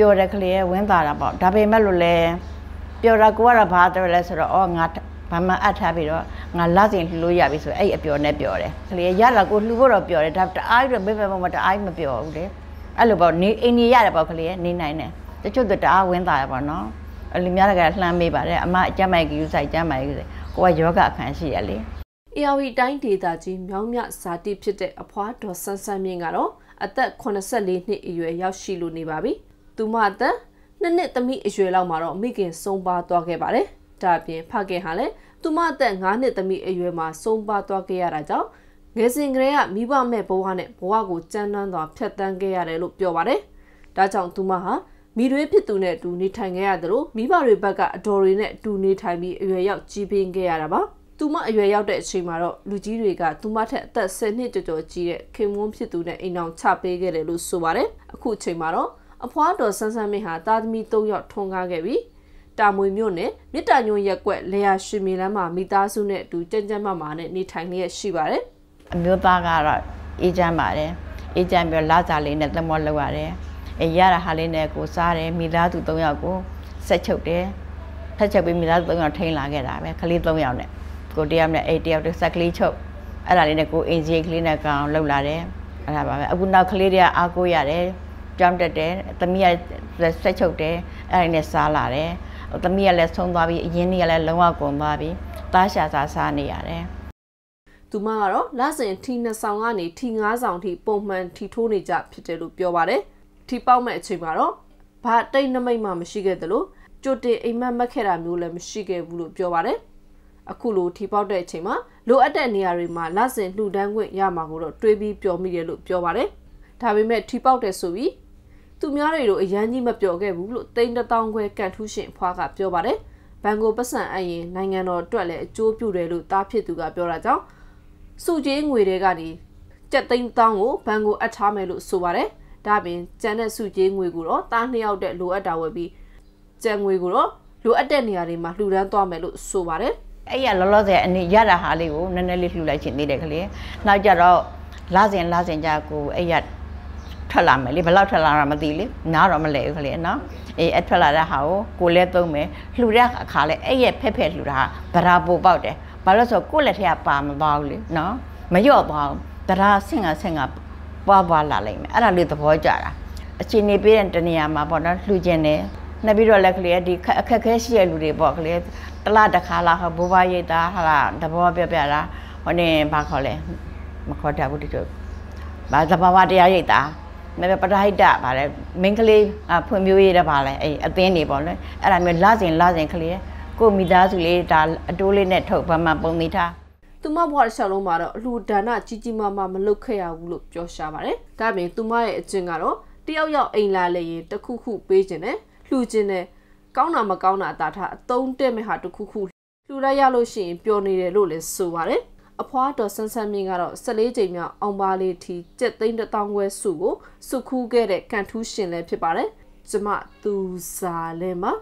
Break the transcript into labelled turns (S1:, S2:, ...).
S1: ပျော်တဲ့ကလေးဝင်းတာတာပေါ့ဒါပေမဲ့လို့လဲပျော်တာကိုကတော့ဘာတော်လဲဆိုတော့အော်ငါဘာမှအပ်ထားပြီးတော့ငါလာစဉ်လှလို့ရပြီဆိုအဲ့အပျော်နဲ့ပျော်တယ်ကလေးရလာကိုလှဖို့တော့ပျော်တယ်ဒါတအားတော့ဘေးဘက်မှာတအားမပျော်ဘူးလေအဲ့လိုပေါ့နေအိမ်ကြီးရတယ်ပေါ့ကလေးနေနိုင်တယ်တချို့တော့တအားဝင်းတာရပေါ့နော်အဲ့လိုများတကလှမ်းမေးပါတယ်အမအကျမ်းမိုက်ကြီးယူဆိုင်ကျမ်းမိုက်ကြီးကိုကယောဂအခန်းရှိရလေ
S2: ARV တိုင်းဒေသကြီးမြောင်းမြဇာတိဖြစ်တဲ့အဖွားဒေါ်ဆန်းဆန်းမြင့်ကတော့အသက်84နှစ်အရွယ်ရောက်ရှိလို့နေပါပြီ။ သူမအသက်နှစ်နှစ်သမီးအရွယ်လောက်မှာတော့မိခင်ဆုံးပါသွားခဲ့ပါတယ်။ဒါအပြင်ဖခင်ဟာလည်းသူမအသက်9နှစ်သမီးအရွယ်မှာဆုံးပါသွားခဲ့ရတာကြောင့်ငယ်စဉ်ကလေးကမိဘမဲ့ဘဝနဲ့ဘဝကိုကြမ်းတမ်းစွာဖျက်ဆီးခဲ့ရတယ်လို့ပြောပါတယ်။ဒါကြောင့်သူမဟာမိတွေဖြစ်သူနဲ့အတူနေထိုင်ခဲ့ရသလိုမိဘတွေဘက်ကအတော်တွေနဲ့အတူနေထိုင်ပြီးအရွယ်ရောက်ကြီးပြင်းခဲ့ရတာပါ။သူမအရွယ်ရောက်တဲ့အချိန်မှာတော့လူကြီးတွေကသူမထက်အသက်10နှစ်ကျော်ကျော်ကြီးတဲ့ခင်မွန်းဖြစ်သူနဲ့အိမ်အောင်ချပေးခဲ့တယ်လို့ဆိုပါတယ်။အခုအချိန်မှာတော့ အဖွားတော်ဆန်းဆန်းမင်းဟာတာသမီ3ယောက်ထွန်းကားခဲ့ပြီးတာမွေမြို့နယ်မြစ်တာညွန့်ရက်ကွက်လေယာရွှေမြေလမ်းမှာမိသားစုနဲ့အတူကြမ်းကြမ်းမမာနဲ့နေထိုင်လျက်ရှိပါတယ်။
S1: အမျိုးသားကတော့အေးချမ်းပါတယ်။အေးချမ်းပြီးလာစားလေးနဲ့သမောလောက်ရတယ်။အေးရတာဟာလေးနဲ့ကိုစားတယ်မိသားစု3ယောက်ကိုဆက်ချုပ်တယ်။ဆက်ချုပ်ပြီးမိသားစု3ယောက်ထိန်လာခဲ့တာပဲခလေး3ယောက်နဲ့ကိုတယောက်နဲ့အိတ်တယောက်တစ်ဆက်ကလေးချုပ်အဲ့ဒါလေးနဲ့ကိုအင်ဂျီကလေးနဲ့ကောင်လှုပ်လာတယ်အဲ့ဒါပါပဲအခုနောက်ကလေးတွေကအားကိုးရတယ် ကြောင်းတက်တယ်သမီးကဆက်ချုပ်တယ်အဲ့ဒါနဲ့စားလာတယ်သမီးကလည်းဆုံးသွားပြီအရင်ကလည်းလုံးဝကုန်သွားပြီသားရှာစားစားနေရတယ်
S2: သူမကတော့လစဉ်ထီနှစ်ဆောင်ကနေထီငါးဆောင်ထိပုံမှန်ထီထိုးနေကြဖြစ်တယ်လို့ပြောပါတယ်ထီပေါက်မဲ့အချိန်မှာတော့ဘာတိတ်နမိတ်မှမရှိခဲ့သလိုကြိုတင်အိမ်မက်မက်ခဲ့တာမျိုးလည်းမရှိခဲ့ဘူးလို့ပြောပါတယ်အခုလိုထီပေါက်တဲ့အချိန်မှာလိုအပ်တဲ့နေရာတွေမှာလက်စင်လှူဒန်းခွင့်ရမှာကိုတော့တွေးပြီးပျော်မိတယ်လို့ပြောပါတယ်။ ဒါပေမဲ့ထီပေါက်တယ်ဆိုပြီးသူများတွေတို့အရန်ကြီးမပျော်ခဲ့ဘူးလို့တိန်းတထောင်ခွဲကန်ထူးရှင်ဖွားကပြောပါတယ်။ဘန်ကိုပတ်စံအရင်နိုင်ငံတော်အတွက်လည်းအကျိုးပြုတယ်လို့တားဖြစ်သူကပြောတာကြောင့်စုကြီးငွေတွေကနေကြက်သိန်းတောင်းကိုဘန်ကိုအပ်ထားမယ်လို့ဆိုပါတယ်။ဒါပြင်ကျန်တဲ့စုကြီးငွေကိုတော့တားနှစ်ယောက်တဲ့လိုအပ်တာဝယ်ပြီးကျန်ငွေကိုတော့လိုအပ်တဲ့နေရာတွေမှာလှူဒန်းသွားမယ်လို့ဆိုပါတယ်။
S1: အဲ့ရလောလောဆယ်အနေရတာဟာလေးကိုနည်းနည်းလေးလှူလိုက်ခြင်းသေးတယ်ကလေးနောက်ကြတော့လာစဉ်လာစဉ်ကြကိုအဲ့ရ ထွက်လာမယ်လေဘယ်လောက်ထွက်လာတာမသိလေနားတော့မလဲဘူးကလေးနော်အေးအထွက်လာတဲ့ဟာကိုကိုလဲသုံးမယ်လှူတဲ့အခါလဲအဲ့ရဖက်ဖက်လှူတာဗရာပိုပေါက်တယ်ဘာလို့ဆိုကိုလက်ထက်ကပါမသွားဘူးလေနော်မလျော့သွားဘူးတရာဆင့်ကဆင့်ကပွားပွားလာလိမ့်မယ်အဲ့ဒါလေးသဘောကျတာအချိန်နေပေးတဲ့တနေရာမှာပေါ့နော်လှူခြင်းတယ်နောက်ပြီးတော့လက်ကလေးဒီအခက်ခဲရှိတဲ့လူတွေပေါ့ကလေးတလားတစ်ခါလာဟောဘိုးဘရိတ်တာဟာလာတဘောပြပြတာဟိုနေဘာခေါ်လဲမခေါ်တတ်ဘူးတချို့ဘာသဘာဝတရားရိတ်တာ မဲပဒဟိတဗါလဲမင်းကလေးဖွံ့ဖြိုးရေးတဲ့ဗါလဲအဲ့အသင်းနေပေါ့လေအဲ့ဒါမျိုးလာစဉ်လာစဉ်ကလေးကိုမိသားစုလေးဒါအတိုးလေးနဲ့ထုတ်ဘာမှပုံမိထား
S2: သူမဘွားတစ်လျှောက်လုံးမှာတော့အလှဒါနကြီးကြီးမားမားမလုပ်ခဲ့ရဘူးလို့ပြောရှာပါတယ်။ဒါပြင်သူမရဲ့အကျင့်ကတော့တယောက်ယောက်အိမ်လာလေရင်တခုခုပေးခြင်းနဲ့လှူခြင်းနဲ့ကောင်းတာမကောင်းတာအသာထားအတုံးတဲ့မဲ့ဟာတစ်ခုခုလှူလိုက်ရလို့ရှိရင်ပျော်နေတယ်လို့လည်းဆိုပါတယ် အဖွားတော်ဆန်းဆန်းမြင့်ကတော့14ကြိမ်မြောက်အောင်ပါလေးထီကျက်သိန်းတောင်ခွဲစုကိုစုခူးခဲ့တဲ့ကန်ထူးရှင်လည်းဖြစ်ပါတယ်ကျမသူစာလဲမှာ